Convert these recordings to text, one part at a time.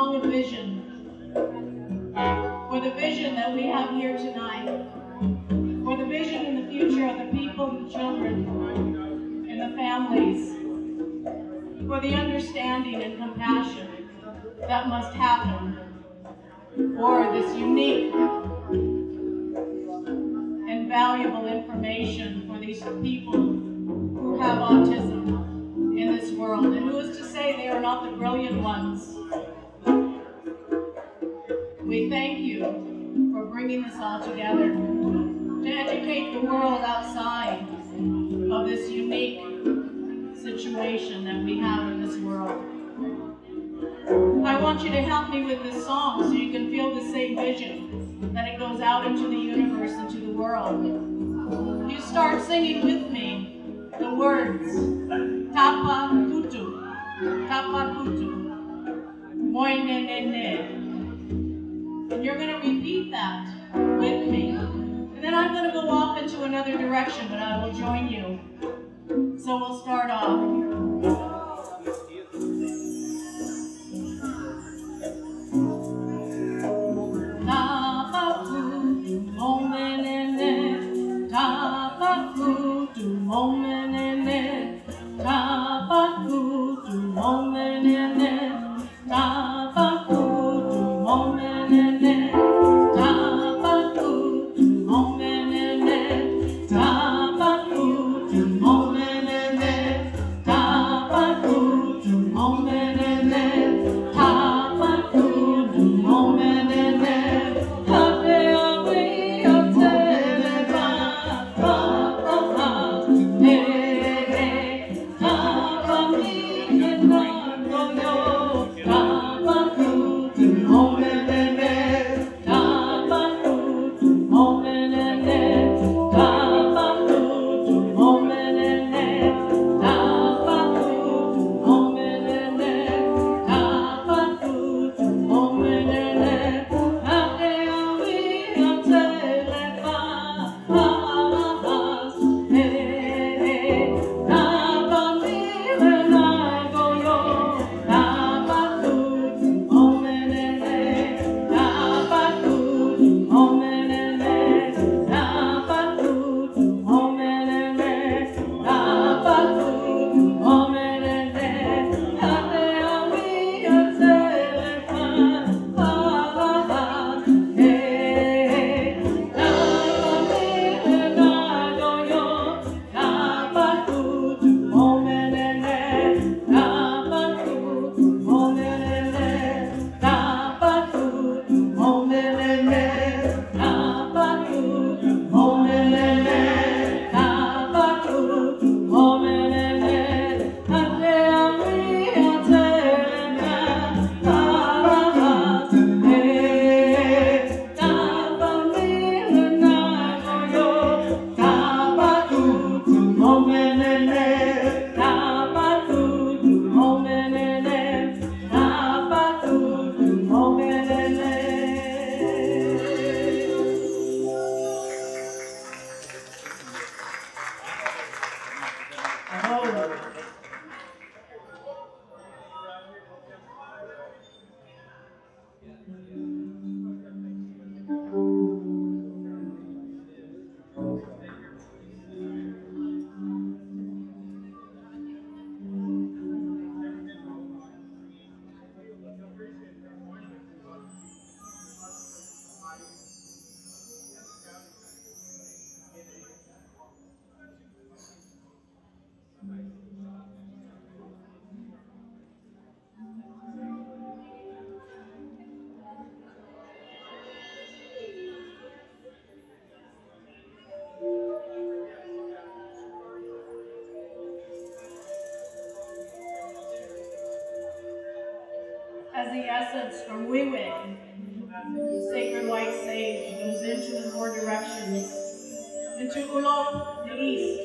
song vision. For the vision that we have here tonight, for the vision in the future of the people, the children, and the families, for the understanding and compassion that must happen for this unique and valuable information for these people who have autism in this world. And who is to say they are not the brilliant ones? We thank you for bringing this all together to educate the world outside of this unique situation that we have in this world. I want you to help me with this song so you can feel the same vision that it goes out into the universe, into the world. You start singing with me the words Tapa Kutu, Tapa Kutu, Moine Ne and you're going to repeat that with me. And then I'm going to go off into another direction, but I will join you. So we'll start off. moment in it, Tabakutu moment. Oh. the essence from Wiwit, sacred white sage, goes into the four directions. into Inchukulok, the east.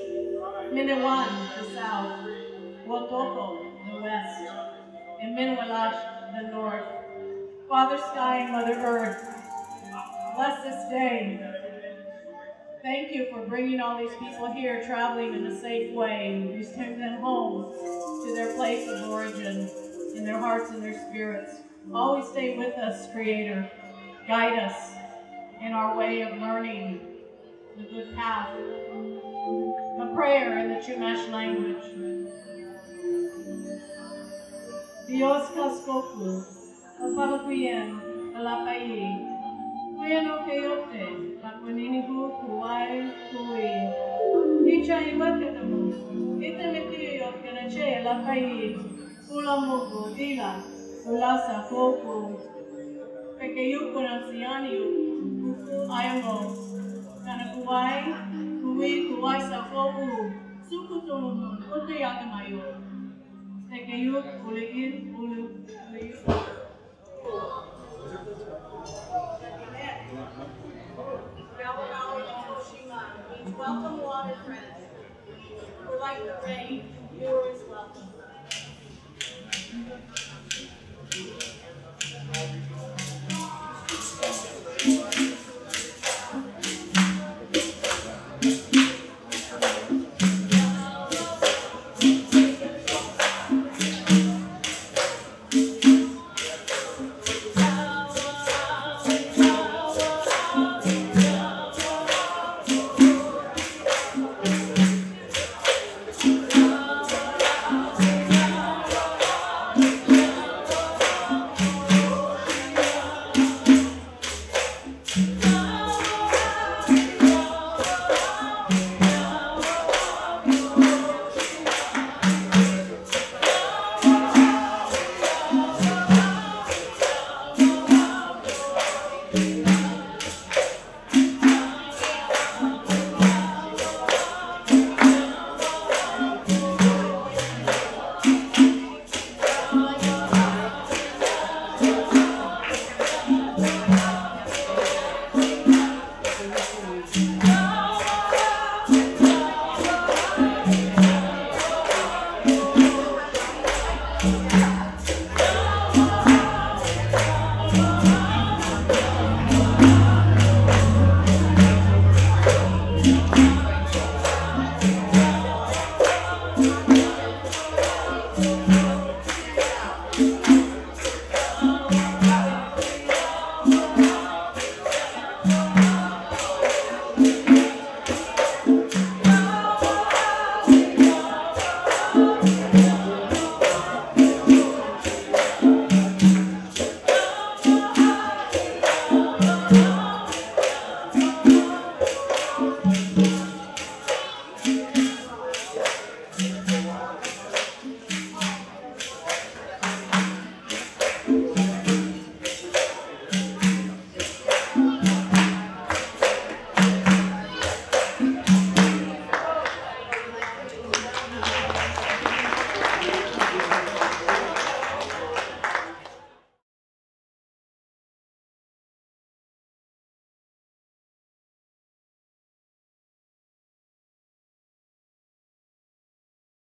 Minewan, the south. Wotoko, the west. And Minwalash, the north. Father Sky and Mother Earth, bless this day. Thank you for bringing all these people here, traveling in a safe way, returning them home to their place of origin in their hearts and their spirits. Always stay with us, Creator. Guide us in our way of learning the good path. A prayer in the Chumash language. Dios kaskoku, kapalakuyen, kakuninihu kuwai kui. Icha iwakatamu, itemitiyo kenache lapai, Pulamo godina, ulasa koku, pekeyuko ng siyaniyo, kuku ayamo, kanakuway, kuwi kuway sa koku, suku tumumun, kote yakamayo, pekeyuk, uligin, ulig, ulig, Welcome, water friends. We're like the rain.